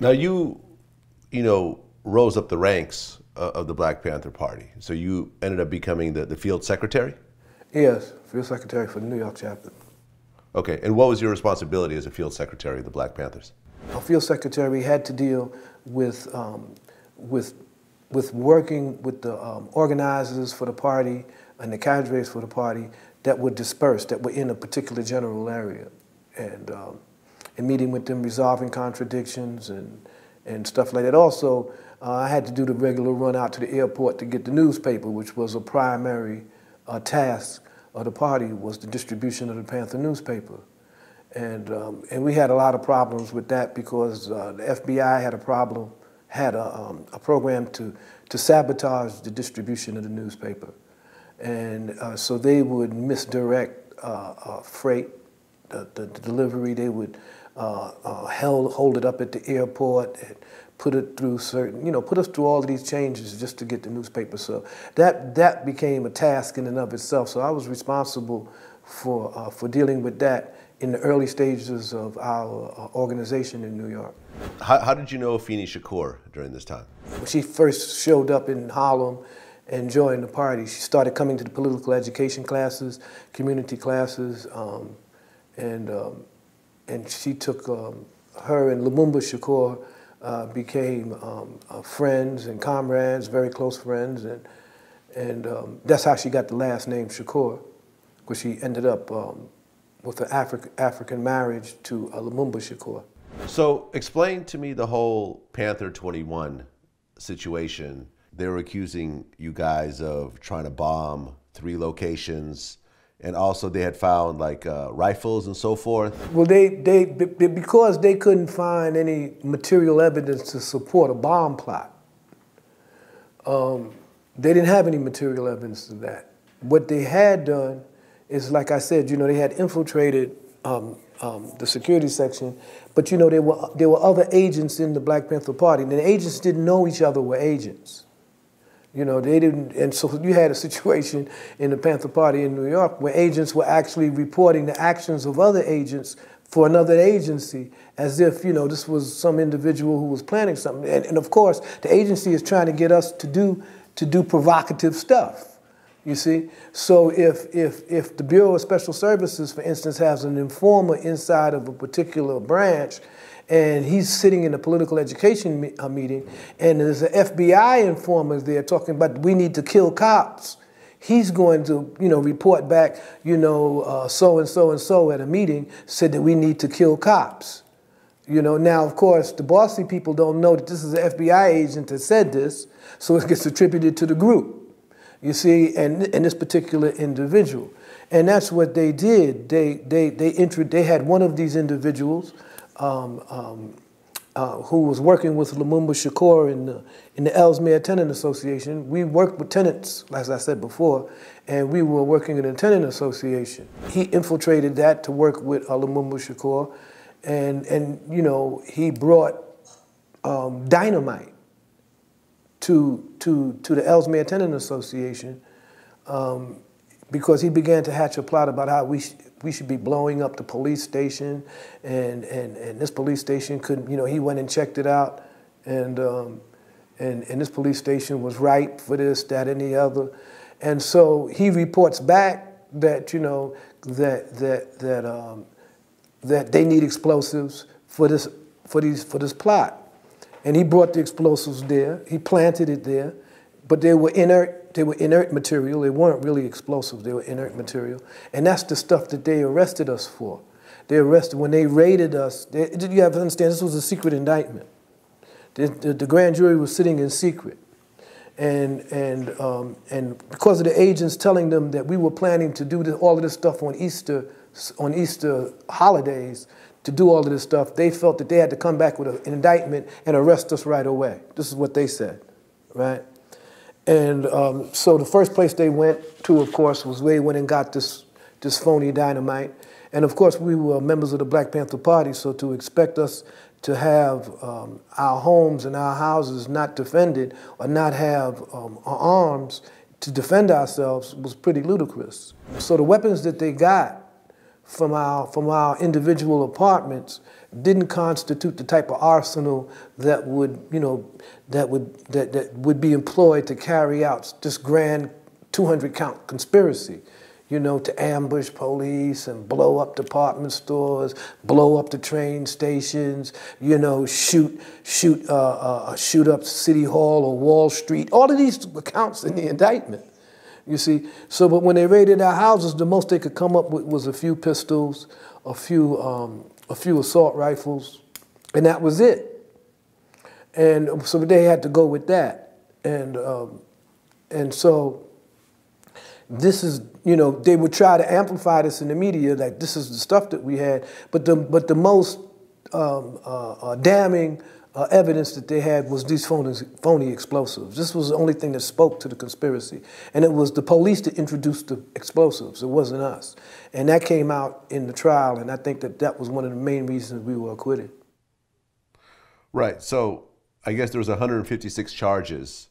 Now you, you know, rose up the ranks uh, of the Black Panther Party. So you ended up becoming the, the field secretary? Yes, field secretary for the New York chapter. Okay, and what was your responsibility as a field secretary of the Black Panthers? A field secretary had to deal with, um, with, with working with the um, organizers for the party and the cadres for the party that were dispersed, that were in a particular general area. And, um, and meeting with them, resolving contradictions and, and stuff like that. Also, uh, I had to do the regular run out to the airport to get the newspaper, which was a primary uh, task of the party, was the distribution of the Panther newspaper. And, um, and we had a lot of problems with that because uh, the FBI had a problem, had a, um, a program to, to sabotage the distribution of the newspaper. And uh, so they would misdirect uh, uh freight, the, the, the, delivery, they would uh, uh, held, hold it up at the airport and put it through certain, you know, put us through all of these changes just to get the newspaper. So that, that became a task in and of itself. So I was responsible for, uh, for dealing with that in the early stages of our uh, organization in New York. How, how did you know Afeni Shakur during this time? When she first showed up in Harlem and joined the party, she started coming to the political education classes, community classes, um, and um, and she took um, her and Lumumba Shakur uh, became um, uh, friends and comrades, very close friends, and and um, that's how she got the last name Shakur, because she ended up um, with an Afri African marriage to uh, Lumumba Shakur. So explain to me the whole Panther 21 situation. They were accusing you guys of trying to bomb three locations and also they had found like uh, rifles and so forth. Well, they, they because they couldn't find any material evidence to support a bomb plot. Um, they didn't have any material evidence of that. What they had done is, like I said, you know, they had infiltrated um, um, the security section, but you know, there were there were other agents in the Black Panther Party, and the agents didn't know each other were agents. You know, they didn't, and so you had a situation in the Panther Party in New York where agents were actually reporting the actions of other agents for another agency as if, you know, this was some individual who was planning something. And, and of course, the agency is trying to get us to do, to do provocative stuff. You see? So if, if, if the Bureau of Special Services, for instance, has an informer inside of a particular branch and he's sitting in a political education me uh, meeting, and there's an FBI informant there talking about we need to kill cops. He's going to, you know, report back, you know, so and so and so at a meeting said that we need to kill cops. You know, now of course the BOSSI people don't know that this is an FBI agent that said this, so it gets attributed to the group. You see, and and this particular individual, and that's what they did. They they they they had one of these individuals um, um, uh, who was working with Lumumba Shakur in the, in the Ellesmere Tenant Association. We worked with tenants, as I said before, and we were working in a tenant association. He infiltrated that to work with uh, Lumumba Shakur, and, and you know, he brought um, dynamite to, to, to the Ellesmere Tenant Association um, because he began to hatch a plot about how we, we should be blowing up the police station, and, and, and this police station couldn't, you know, he went and checked it out, and, um, and, and this police station was right for this, that, and the other. And so he reports back that, you know, that, that, that, um, that they need explosives for this, for, these, for this plot. And he brought the explosives there, he planted it there, but they were inert they were inert material. They weren't really explosive. They were inert material. And that's the stuff that they arrested us for. They arrested, when they raided us, they, you have to understand, this was a secret indictment. The, the, the grand jury was sitting in secret. And, and, um, and because of the agents telling them that we were planning to do this, all of this stuff on Easter, on Easter holidays, to do all of this stuff, they felt that they had to come back with an indictment and arrest us right away. This is what they said, right? And um, so the first place they went to, of course, was where they went and got this, this phony dynamite. And of course, we were members of the Black Panther Party, so to expect us to have um, our homes and our houses not defended or not have um, arms to defend ourselves was pretty ludicrous. So the weapons that they got from our, from our individual apartments didn't constitute the type of arsenal that would, you know, that would, that, that would be employed to carry out this grand 200 count conspiracy you know, to ambush police and blow up department stores, blow up the train stations, you know, shoot, shoot, uh, uh, shoot up City Hall or Wall Street. All of these accounts in the indictment. You see, so but when they raided our houses, the most they could come up with was a few pistols, a few, um, a few assault rifles, and that was it. And so they had to go with that, and um, and so this is you know they would try to amplify this in the media like this is the stuff that we had. But the but the most um, uh, uh, damning uh, evidence that they had was these phony, phony explosives. This was the only thing that spoke to the conspiracy. And it was the police that introduced the explosives. It wasn't us. And that came out in the trial, and I think that that was one of the main reasons we were acquitted. Right. So I guess there was 156 charges.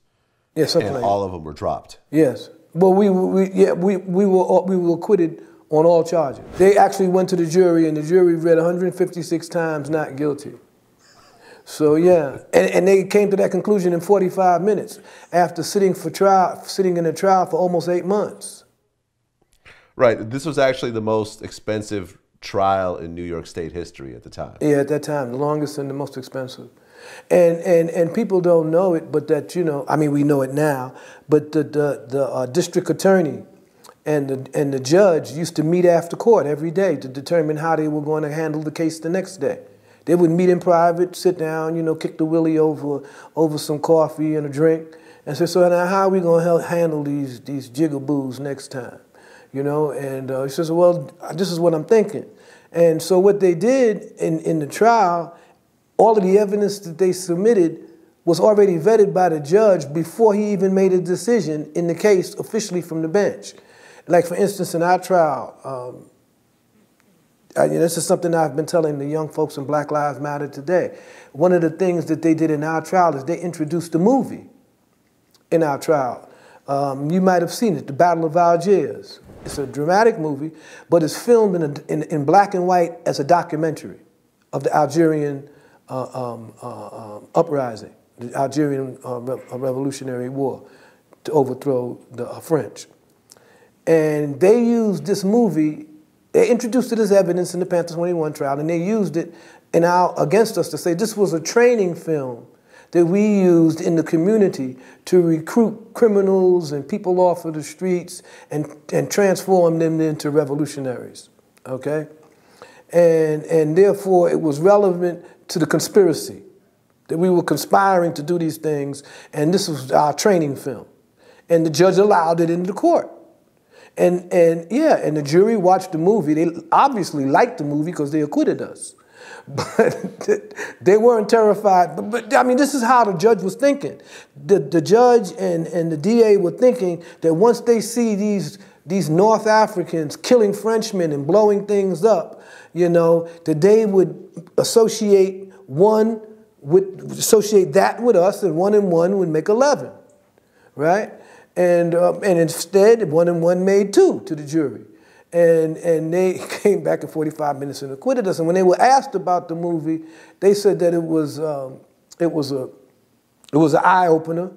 Yeah, and like all of them were dropped. Yes. Well, we, we, yeah, we, we, were, we were acquitted on all charges. They actually went to the jury, and the jury read 156 times not guilty. So yeah, and, and they came to that conclusion in 45 minutes after sitting for trial, sitting in a trial for almost eight months. Right. This was actually the most expensive trial in New York State history at the time. Yeah, at that time, the longest and the most expensive. And, and, and people don't know it, but that, you know, I mean, we know it now, but the, the, the uh, district attorney and the, and the judge used to meet after court every day to determine how they were going to handle the case the next day. They would meet in private, sit down, you know, kick the willy over, over some coffee and a drink, and say, so now how are we going to handle these, these jigaboos next time? You know, and uh, he says, well, this is what I'm thinking. And so what they did in, in the trial all of the evidence that they submitted was already vetted by the judge before he even made a decision in the case officially from the bench. Like, for instance, in our trial, um, I, this is something I've been telling the young folks in Black Lives Matter today. One of the things that they did in our trial is they introduced a movie in our trial. Um, you might have seen it, The Battle of Algiers. It's a dramatic movie, but it's filmed in, a, in, in black and white as a documentary of the Algerian uh, um, uh, um, uprising, the Algerian uh, Re Revolutionary War, to overthrow the French. And they used this movie, they introduced it as evidence in the Panther 21 trial, and they used it in our, against us to say this was a training film that we used in the community to recruit criminals and people off of the streets and, and transform them into revolutionaries, okay? And, and therefore, it was relevant to the conspiracy, that we were conspiring to do these things, and this was our training film. And the judge allowed it in the court. And, and yeah, and the jury watched the movie. They obviously liked the movie because they acquitted us. But they weren't terrified. But, but, I mean, this is how the judge was thinking. The, the judge and, and the DA were thinking that once they see these, these North Africans killing Frenchmen and blowing things up, you know, that they would associate one would associate that with us, and one and one would make eleven, right? And um, and instead, one and one made two to the jury, and and they came back in 45 minutes and acquitted us. And when they were asked about the movie, they said that it was um, it was a it was an eye opener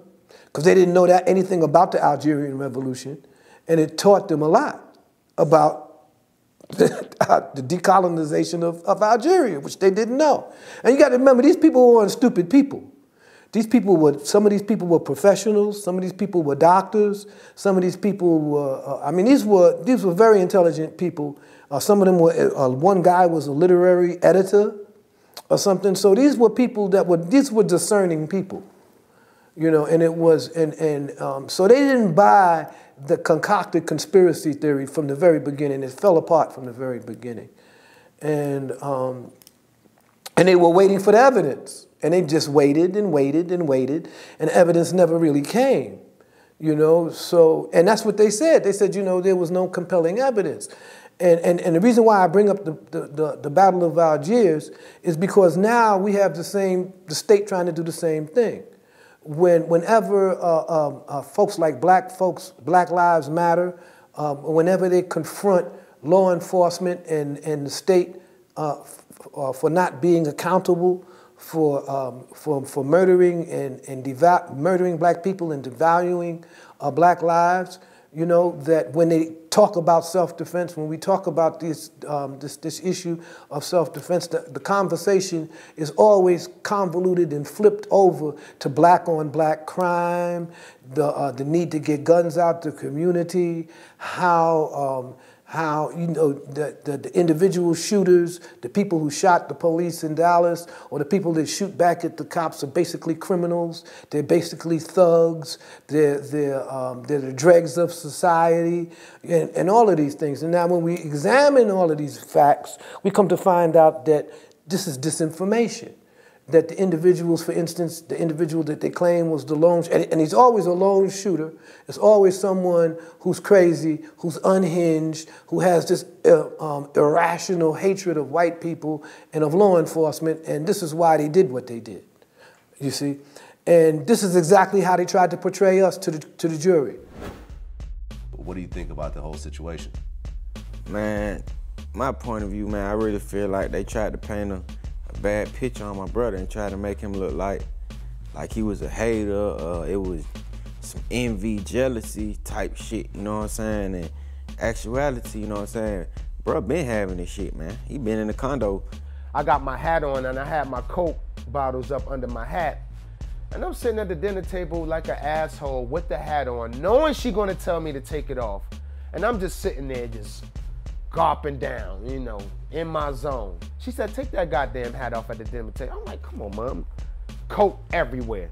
because they didn't know that anything about the Algerian Revolution, and it taught them a lot about the decolonization of, of Algeria, which they didn't know. And you got to remember, these people weren't stupid people. These people were, some of these people were professionals, some of these people were doctors, some of these people were, uh, I mean, these were, these were very intelligent people. Uh, some of them were, uh, one guy was a literary editor or something. So these were people that were, these were discerning people, you know, and it was, and, and um, so they didn't buy the concocted conspiracy theory from the very beginning. It fell apart from the very beginning. And, um, and they were waiting for the evidence. And they just waited and waited and waited, and evidence never really came. You know, so, and that's what they said. They said, you know, there was no compelling evidence. And, and, and the reason why I bring up the, the, the, the Battle of Algiers is because now we have the same, the state trying to do the same thing when, whenever uh, um, uh, folks like black folks, Black Lives Matter, um, whenever they confront law enforcement and, and the state uh, uh, for not being accountable for, um, for, for murdering and, and deva- murdering black people and devaluing uh, black lives. You know, that when they talk about self-defense, when we talk about this, um, this, this issue of self-defense, the, the conversation is always convoluted and flipped over to black on black crime, the, uh, the need to get guns out the community, how um, how you know the, the, the, individual shooters, the people who shot the police in Dallas, or the people that shoot back at the cops are basically criminals. They're basically thugs. They're they're, um, they're the dregs of society, and, and all of these things. And now, when we examine all of these facts, we come to find out that this is disinformation that the individuals, for instance, the individual that they claim was the lone, and, and he's always a lone shooter. It's always someone who's crazy, who's unhinged, who has this uh, um, irrational hatred of white people and of law enforcement, and this is why they did what they did. You see, and this is exactly how they tried to portray us to the to the jury. What do you think about the whole situation? Man, my point of view, man, I really feel like they tried to paint a bad picture on my brother and try to make him look like like he was a hater. Uh, it was some envy, jealousy type shit. You know what I'm saying? And actuality, you know what I'm saying? Bro, been having this shit, man. He been in the condo. I got my hat on and I had my coke bottles up under my hat. And I'm sitting at the dinner table like an asshole with the hat on, knowing she gonna tell me to take it off. And I'm just sitting there just gawping down, you know, in my zone. She said, take that goddamn hat off at the dinner table. I'm like, come on, mom. Coat everywhere.